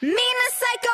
Mean a psycho.